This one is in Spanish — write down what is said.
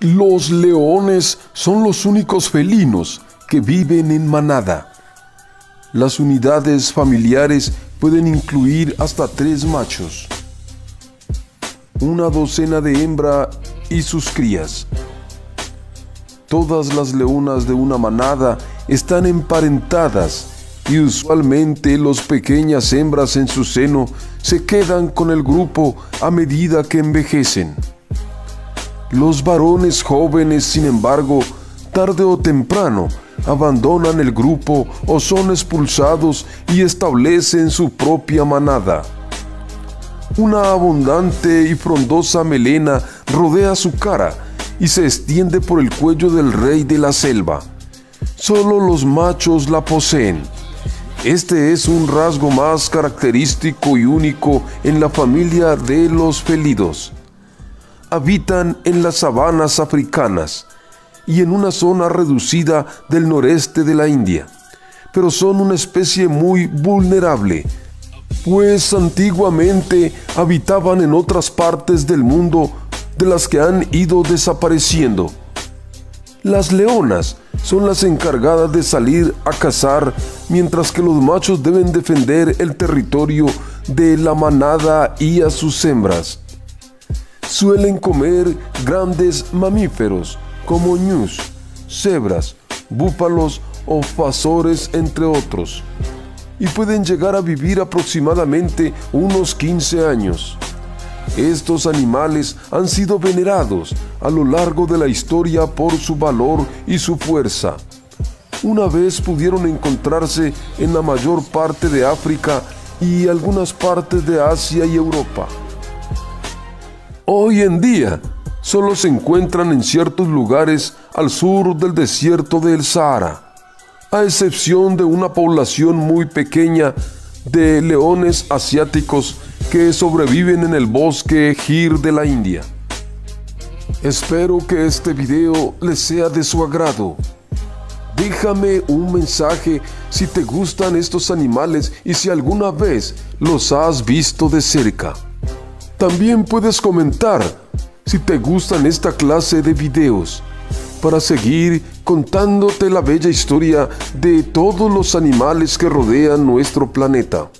Los leones son los únicos felinos que viven en manada. Las unidades familiares pueden incluir hasta tres machos, una docena de hembra y sus crías. Todas las leonas de una manada están emparentadas y usualmente las pequeñas hembras en su seno se quedan con el grupo a medida que envejecen. Los varones jóvenes, sin embargo, tarde o temprano, abandonan el grupo o son expulsados y establecen su propia manada. Una abundante y frondosa melena rodea su cara y se extiende por el cuello del rey de la selva. Solo los machos la poseen. Este es un rasgo más característico y único en la familia de los felidos habitan en las sabanas africanas y en una zona reducida del noreste de la India, pero son una especie muy vulnerable, pues antiguamente habitaban en otras partes del mundo de las que han ido desapareciendo. Las leonas son las encargadas de salir a cazar, mientras que los machos deben defender el territorio de la manada y a sus hembras suelen comer grandes mamíferos como ñus, cebras, búfalos o fasores, entre otros, y pueden llegar a vivir aproximadamente unos 15 años. Estos animales han sido venerados a lo largo de la historia por su valor y su fuerza. Una vez pudieron encontrarse en la mayor parte de África y algunas partes de Asia y Europa. Hoy en día solo se encuentran en ciertos lugares al sur del desierto del Sahara, a excepción de una población muy pequeña de leones asiáticos que sobreviven en el bosque Gir de la India. Espero que este video les sea de su agrado. Déjame un mensaje si te gustan estos animales y si alguna vez los has visto de cerca. También puedes comentar si te gustan esta clase de videos para seguir contándote la bella historia de todos los animales que rodean nuestro planeta.